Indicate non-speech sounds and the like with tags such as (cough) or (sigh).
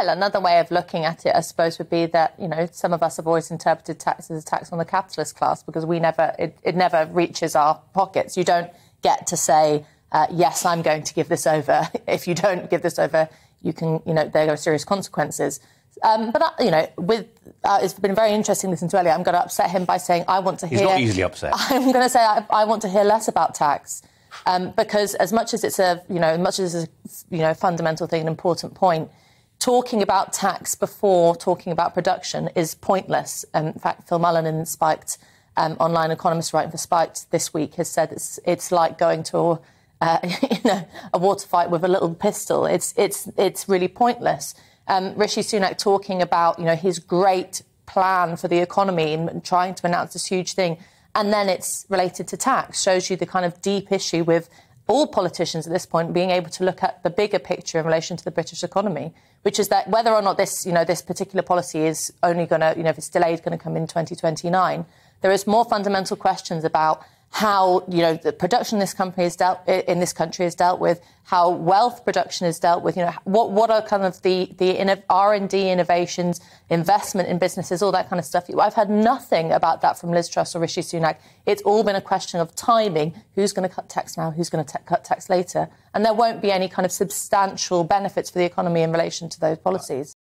Well, another way of looking at it, I suppose, would be that you know some of us have always interpreted tax as a tax on the capitalist class because we never it, it never reaches our pockets. You don't get to say uh, yes, I'm going to give this over. (laughs) if you don't give this over, you can you know there are serious consequences. Um, but uh, you know, with uh, it's been very interesting listening to Elliott. I'm going to upset him by saying I want to hear. He's not easily upset. (laughs) I'm going to say I, I want to hear less about tax. Um, because as much as it's a you know as much as it's a you know fundamental thing, an important point, talking about tax before talking about production is pointless. Um, in fact, Phil Mullan in Spiked, um, online economist writing for Spiked this week, has said it's, it's like going to (laughs) a, uh, you know, a water fight with a little pistol. It's, it's, it's really pointless. Um, Rishi Sunak talking about you know, his great plan for the economy and trying to announce this huge thing, and then it's related to tax, shows you the kind of deep issue with all politicians at this point being able to look at the bigger picture in relation to the British economy, which is that whether or not this, you know, this particular policy is only going to, you know, if it's delayed, going to come in 2029, there is more fundamental questions about how you know the production in this company is dealt in this country is dealt with, how wealth production is dealt with. You know what what are kind of the the R and D innovations, investment in businesses, all that kind of stuff. I've had nothing about that from Liz Truss or Rishi Sunak. It's all been a question of timing. Who's going to cut tax now? Who's going to cut tax later? And there won't be any kind of substantial benefits for the economy in relation to those policies.